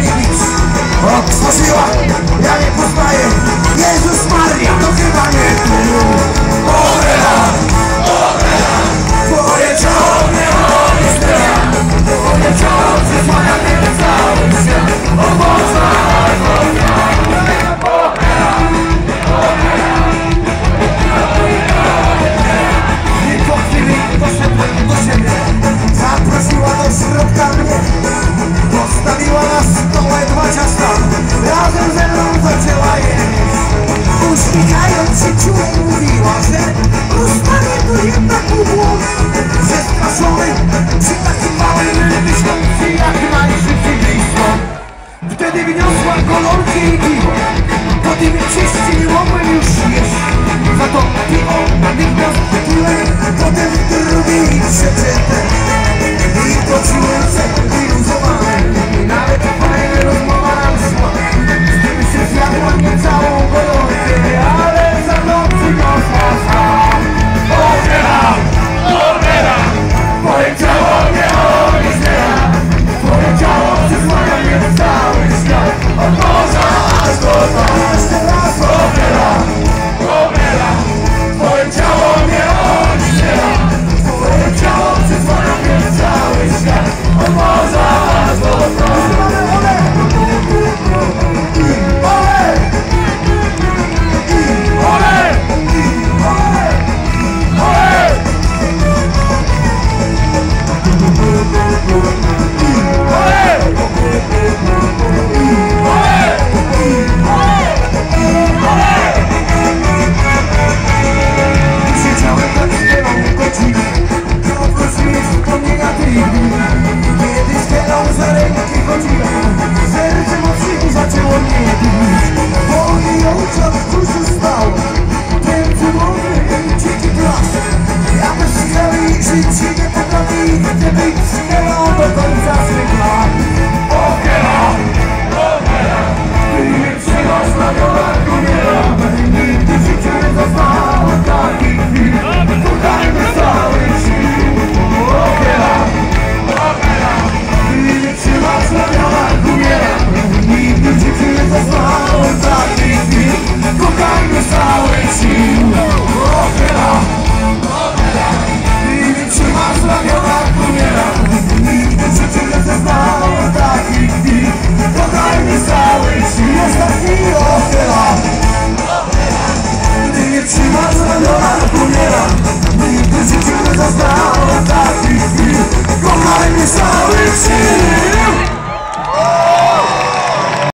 nic. O, stworzyła, ja nie poznaję. wyniosła kolor dzięki Po tym czyści nie mogłem już jeść Za to piwo natychmiast wypiłem Potem Thanks, Został taki